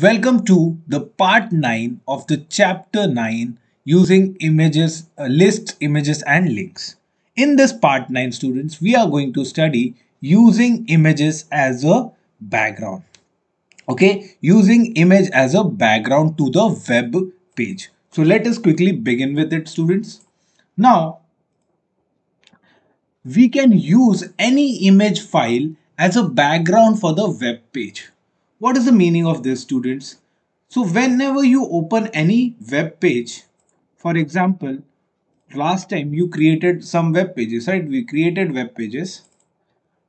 Welcome to the part 9 of the chapter 9 using images, uh, lists, images and links. In this part 9 students, we are going to study using images as a background. Okay, using image as a background to the web page. So let us quickly begin with it students. Now, we can use any image file as a background for the web page. What is the meaning of this students? So whenever you open any web page, for example, last time you created some web pages, right? We created web pages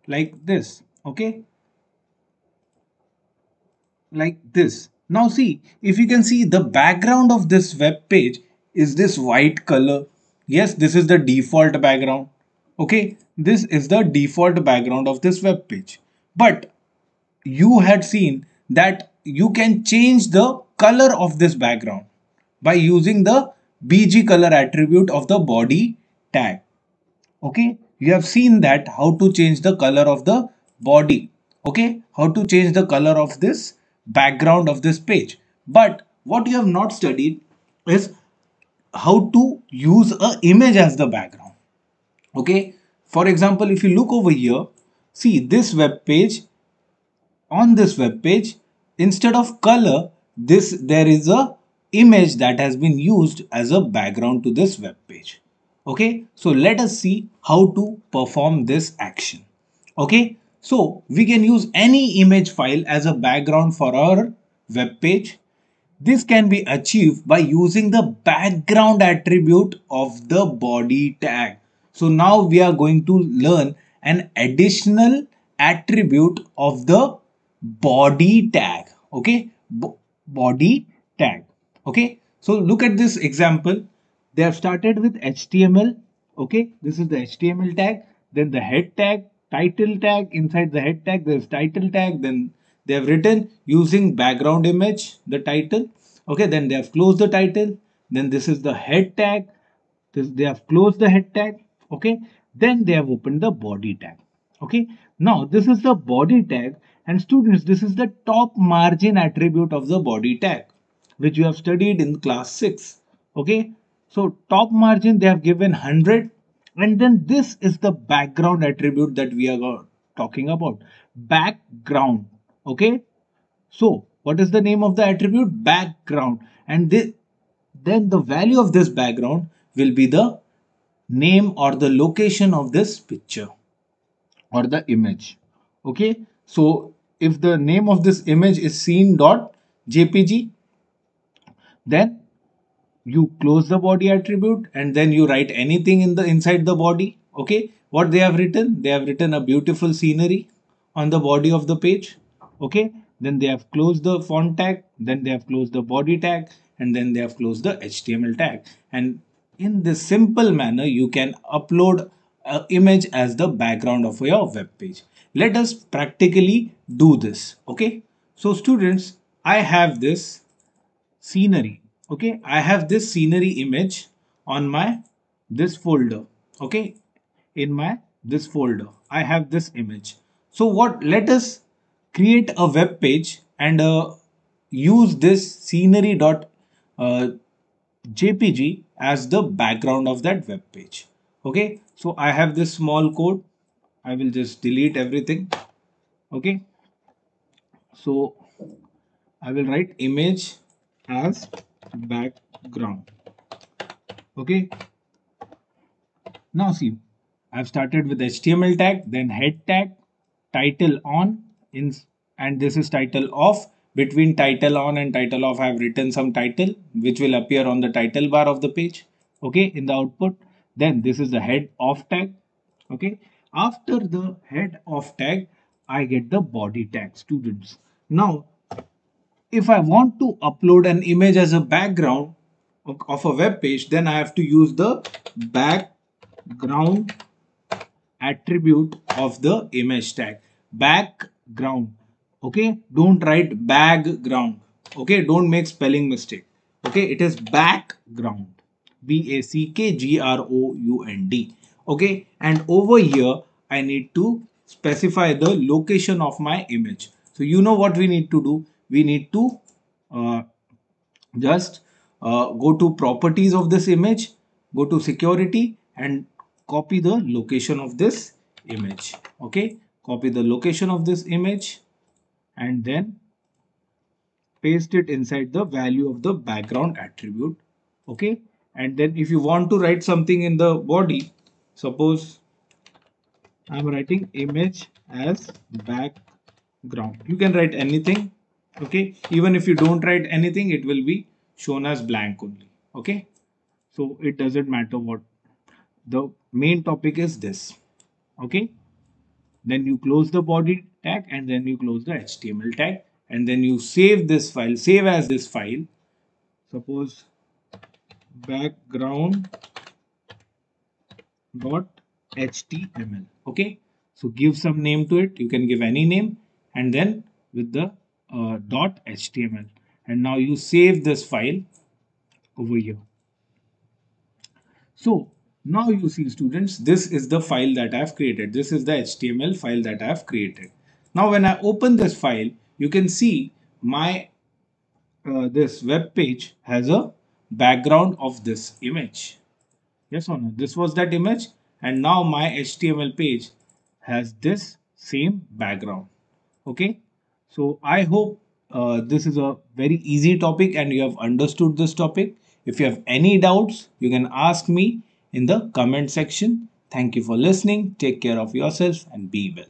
like this, okay? Like this. Now see, if you can see the background of this web page is this white color. Yes, this is the default background. Okay, this is the default background of this web page. But you had seen that you can change the color of this background by using the bg color attribute of the body tag. Okay? You have seen that how to change the color of the body. Okay? How to change the color of this background of this page. But what you have not studied is how to use a image as the background. Okay? For example if you look over here see this web page on this web page instead of color this there is a image that has been used as a background to this web page. Okay? So let us see how to perform this action. Okay? So we can use any image file as a background for our web page. This can be achieved by using the background attribute of the body tag. So now we are going to learn an additional attribute of the body tag okay? Body tag okay? So look at this example. They have started with html okay? This is the html tag then the head tag title tag inside the head tag there's title tag then they have written using background image the title okay? Then they have closed the title then this is the head tag this they have closed the head tag okay? Then they have opened the body tag okay? Now this is the body tag and students, this is the top margin attribute of the body tag, which you have studied in class 6. Okay. So top margin, they have given 100. And then this is the background attribute that we are talking about. Background. Okay. So what is the name of the attribute? Background. And this, then the value of this background will be the name or the location of this picture or the image. Okay. So if the name of this image is scene.jpg then you close the body attribute and then you write anything in the inside the body okay? What they have written they have written a beautiful scenery on the body of the page okay? Then they have closed the font tag then they have closed the body tag and then they have closed the html tag. And in this simple manner you can upload an image as the background of your web page let us practically do this okay? So students i have this scenery okay? I have this scenery image on my this folder okay? In my this folder i have this image. So what let us create a web page and uh, use this scenery dot uh, jpg as the background of that web page okay? So i have this small code I will just delete everything. Okay. So I will write image as background. Okay. Now see I've started with HTML tag then head tag title on in and this is title off between title on and title off I have written some title which will appear on the title bar of the page. Okay. In the output. Then this is the head off tag. Okay after the head of tag, I get the body tag students. Now, if I want to upload an image as a background of a web page, then I have to use the background attribute of the image tag. Background. Okay, don't write background. Okay, don't make spelling mistake. Okay, it is background. B Okay? And over here I need to specify the location of my image. So you know what we need to do? We need to uh, just uh, go to properties of this image go to security and copy the location of this image. Okay? Copy the location of this image and then paste it inside the value of the background attribute. Okay? And then if you want to write something in the body suppose i'm writing image as background. You can write anything okay? Even if you don't write anything it will be shown as blank only okay? So it doesn't matter what. The main topic is this okay? Then you close the body tag and then you close the html tag and then you save this file save as this file. Suppose background dot html okay? So give some name to it. You can give any name. And then with the uh, dot html. And now you save this file over here. So now you see students this is the file that i have created. This is the html file that i have created. Now when i open this file you can see my uh, this web page has a background of this image yes or no this was that image and now my html page has this same background okay so I hope uh, this is a very easy topic and you have understood this topic. If you have any doubts, you can ask me in the comment section. Thank you for listening. Take care of yourself and be well.